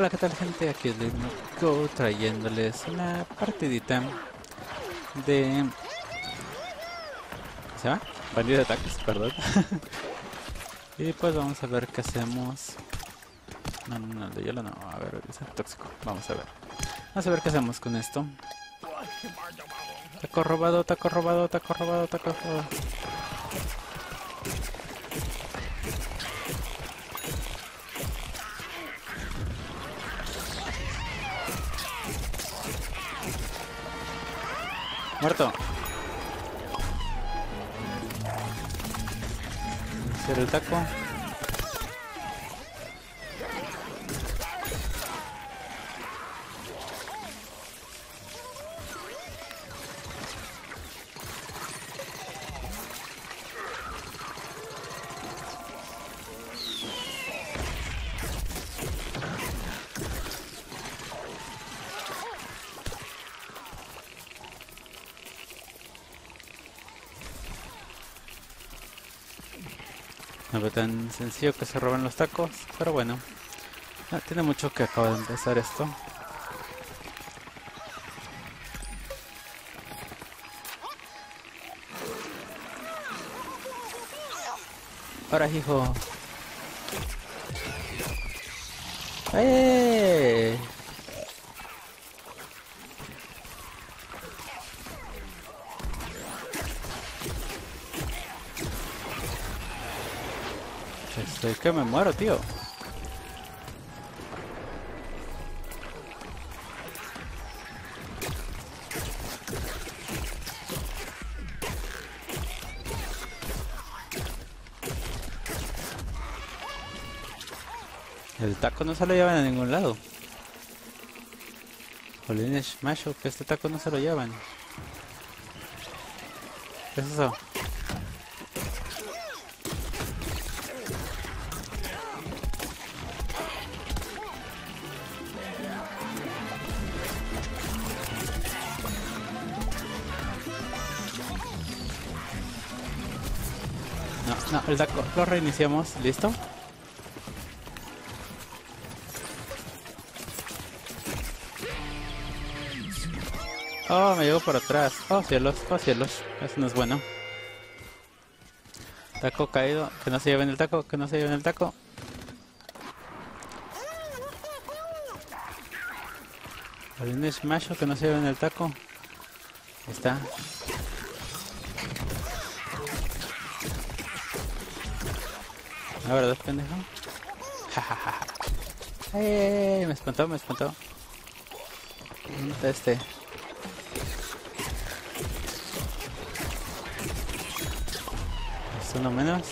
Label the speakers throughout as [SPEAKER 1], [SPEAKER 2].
[SPEAKER 1] Hola, ¿qué tal gente? Aquí es Go trayéndoles una partidita de... ¿Se llama? Bandido de ataques, perdón. y pues vamos a ver qué hacemos. No, no, no, de hielo no. A ver, es tóxico. Vamos a ver. Vamos a ver qué hacemos con esto. Taco robado, taco robado, taco robado, taco robado. Muerto. Hacer el taco. No fue tan sencillo que se roban los tacos, pero bueno. Tiene mucho que acaba de empezar esto. Ahora, hijo. ¡Eh! Estoy que me muero, tío. El taco no se lo llevan a ningún lado. Jolines macho, que este taco no se lo llevan. ¿Qué es eso? No, no, el taco lo reiniciamos, ¿listo? Oh, me llegó por atrás. Oh, cielos, oh, cielos. Eso no es bueno. Taco caído. Que no se lleven el taco, que no se lleven el taco. Balines macho, que no se lleven el taco. Ahí está. La verdad, pendejo. ¡Eh! Me espantó, me espantó. ¿Dónde está este? Es uno menos.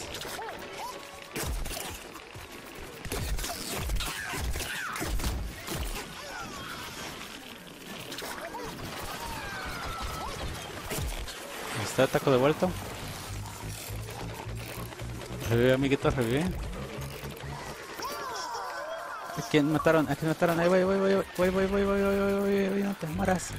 [SPEAKER 1] Está taco devuelto. Revive, amiguitos, revive. ¿A quién mataron? ¿A quién mataron? Ahí voy, voy, voy, voy, voy, voy, voy, voy, voy, voy, voy, no te mueras.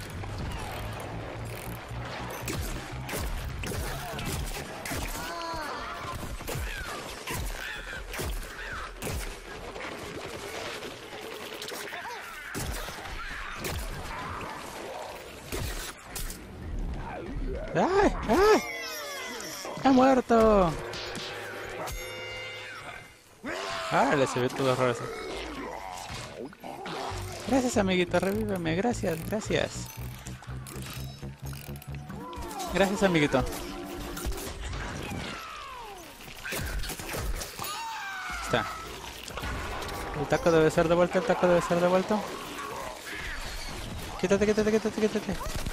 [SPEAKER 1] ¡Ay! ¡Ay! ¡Ha muerto! Ah, le se ve todo raro. Gracias, amiguito, revíveme. Gracias, gracias. Gracias, amiguito. Está. El taco debe ser de vuelta, el taco debe ser de vuelta. Quítate, quítate, quítate, quítate.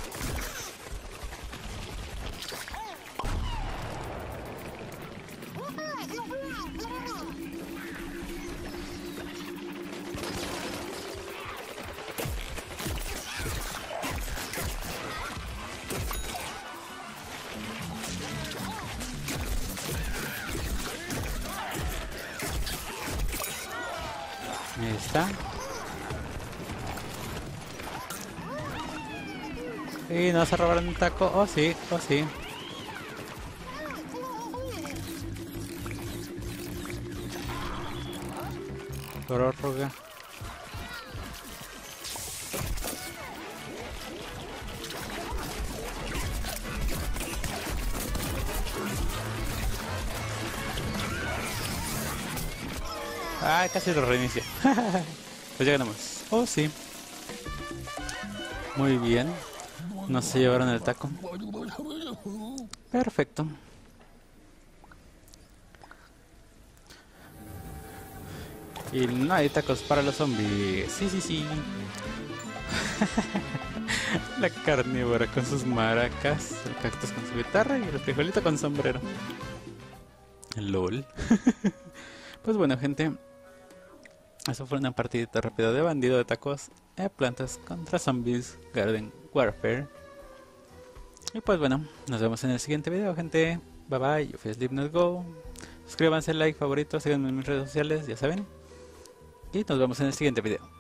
[SPEAKER 1] Ahí está. Y no se robaron el taco. Oh sí, oh sí. prórroga. Ah, casi lo reinicia. pues ya ganamos. Oh, sí. Muy bien. No se llevaron el taco. Perfecto. Y no hay tacos para los zombies. Sí, sí, sí. La carnívora con sus maracas, el cactus con su guitarra y el frijolito con sombrero. LOL. pues bueno, gente. Eso fue una partidita rápida de bandido de tacos, de plantas contra zombies, Garden Warfare. Y pues bueno, nos vemos en el siguiente video, gente. Bye bye, yo fui Slipknot Go. Suscríbanse, like, favorito, síganme en mis redes sociales, ya saben. Y nos vemos en el siguiente video.